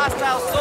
Hostile soldier.